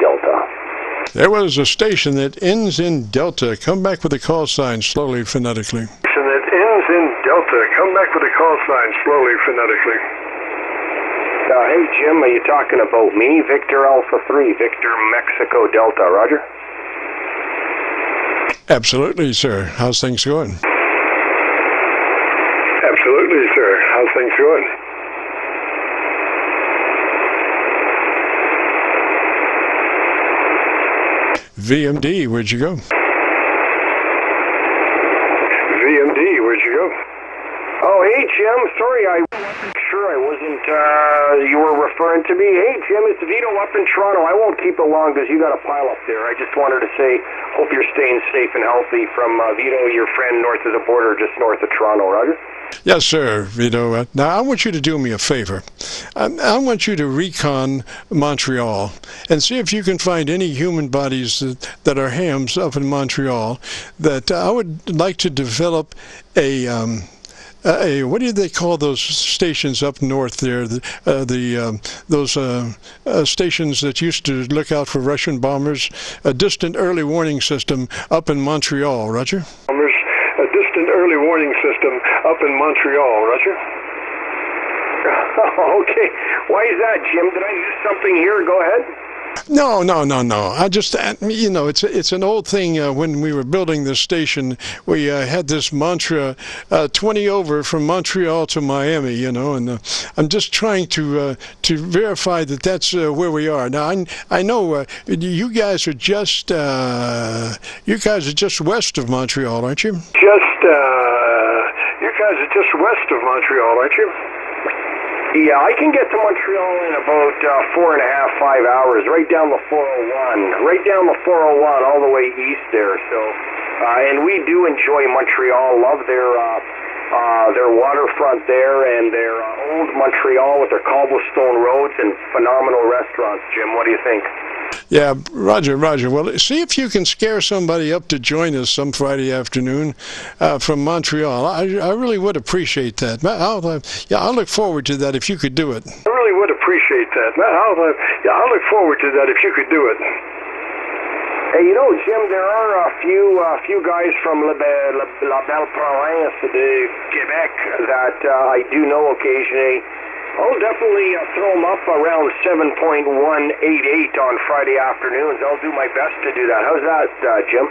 Delta. There was a station that ends in Delta. Come back with a call sign slowly phonetically. Station that ends in Delta. Come back with a call sign slowly phonetically. Uh, hey, Jim, are you talking about me? Victor Alpha 3, Victor Mexico Delta, Roger? Absolutely, sir. How's things going? Absolutely, sir. How's things going? VMD, where'd you go? VMD, where'd you go? Oh, Jim. Sorry, I wasn't, uh, you were referring to me. Hey, Jim, it's Vito up in Toronto. I won't keep it long because you got a pile up there. I just wanted to say, hope you're staying safe and healthy from uh, Vito, your friend north of the border, just north of Toronto, Roger? Yes, sir, Vito. Uh, now, I want you to do me a favor. I, I, want you to recon Montreal and see if you can find any human bodies that, that are hams up in Montreal. That I would like to develop a. Um, a, what do they call those stations up north there? The, uh, the um, those uh, uh, stations that used to look out for Russian bombers. A distant early warning system up in Montreal. Roger. Bombers a distant early warning system up in Montreal, Roger. okay. Why is that, Jim? Did I miss something here? Go ahead. No, no, no, no. I just, uh, you know, it's it's an old thing. Uh, when we were building this station, we uh, had this mantra, uh, "20 over from Montreal to Miami." You know, and uh, I'm just trying to uh, to verify that that's where we are. Now, I I know you guys are just you guys are just west of Montreal, aren't you? Just you guys are just west of Montreal, aren't you? Yeah, I can get to Montreal in about uh, four and a half, five hours, right down the 401, right down the 401, all the way east there. So, uh, and we do enjoy Montreal. Love their uh, uh, their waterfront there and their uh, old Montreal with their cobblestone roads and phenomenal restaurants. Jim, what do you think? Yeah, Roger, Roger. Well, see if you can scare somebody up to join us some Friday afternoon uh, from Montreal. I, I really would appreciate that. I'll, uh, yeah, I'll look forward to that if you could do it. I really would appreciate that. I'll, uh, yeah, I'll look forward to that if you could do it. Hey, you know, Jim, there are a few uh, few guys from La, Be- La, La Belle Province de Quebec that uh, I do know occasionally I'll definitely uh, throw them up around 7.188 on Friday afternoons. I'll do my best to do that. How's that, uh, Jim?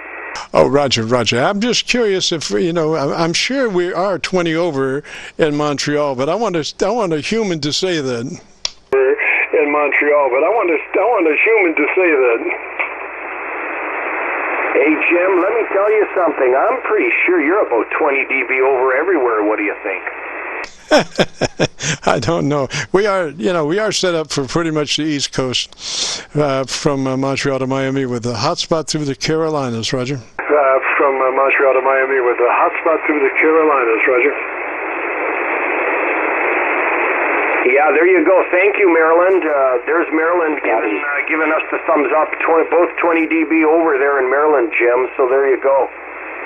Oh, Roger, Roger. I'm just curious if you know. I'm sure we are 20 over in Montreal, but I want to. I want a human to say that. In Montreal, but I want a. I want a human to say that. Hey Jim, let me tell you something. I'm pretty sure you're about 20 dB over everywhere. What do you think? I don't know. We are, you know, we are set up for pretty much the East Coast, uh, from uh, Montreal to Miami, with a hotspot through the Carolinas. Roger. Uh, from uh, Montreal to Miami, with a hotspot through the Carolinas. Roger. Yeah, there you go. Thank you, Maryland. Uh, there's Maryland giving uh, giving us the thumbs up. 20, both 20 dB over there in Maryland, Jim. So there you go.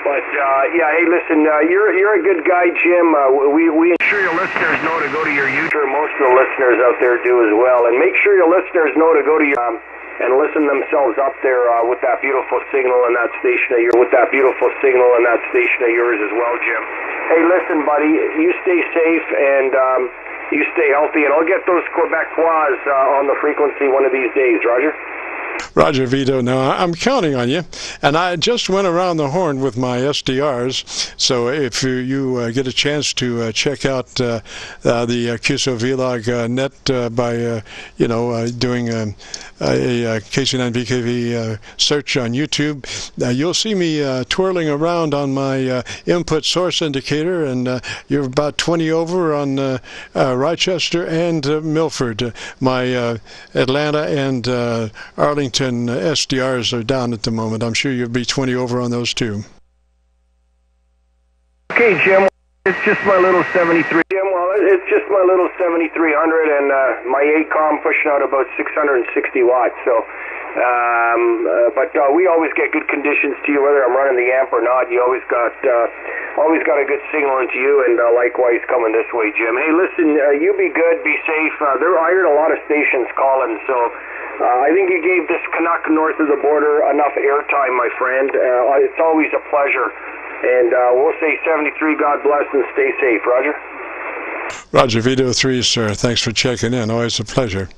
But uh, yeah, hey, listen, uh, you're you're a good guy, Jim. Uh, we we ensure your listeners know to go to your YouTube. Most of the listeners out there do as well, and make sure your listeners know to go to your um, and listen themselves up there uh, with that beautiful signal and that station of yours. With that beautiful signal and that station of yours as well, Jim. Hey, listen, buddy, you stay safe and. Um, you stay healthy, and I'll get those Quebecois uh, on the frequency one of these days, Roger. Roger Vito. Now I'm counting on you, and I just went around the horn with my SDRs. So if you, you uh, get a chance to uh, check out uh, uh the uh, QSO Vlog uh, net by you know doing um, a, a KC9VKV search on YouTube, you'll see me twirling around on my input source indicator, and you're about 20 over on Rochester and Milford. my Atlanta and Arlington and SDRs are down at the moment. I'm sure you'll be 20 over on those too. Okay, Jim. It's just my little 73. Jim, well, it's just my little 7300, and uh, my ACOM pushing out about 660 watts. So, um, uh, but uh, we always get good conditions to you, whether I'm running the amp or not. You always got uh, always got a good signal into you, and uh, likewise coming this way, Jim. Hey, listen, uh, you be good, be safe. Uh, there, I heard a lot of stations calling, so Uh, I think you gave this Canuck north of the border enough airtime, my friend. Uh, it's always a pleasure. And uh, we'll say 73, God bless, and stay safe. Roger? Roger, Vito 3, sir. Thanks for checking in. Always a pleasure.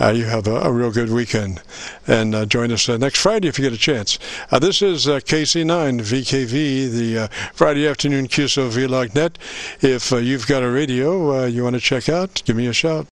Uh, you have a, a, real good weekend. And uh, join us uh, next Friday if you get a chance. Uh, this is uh, KC9 VKV, the uh, Friday afternoon QSO Vlog Net. If you've got a radio you want to check out, give me a shout.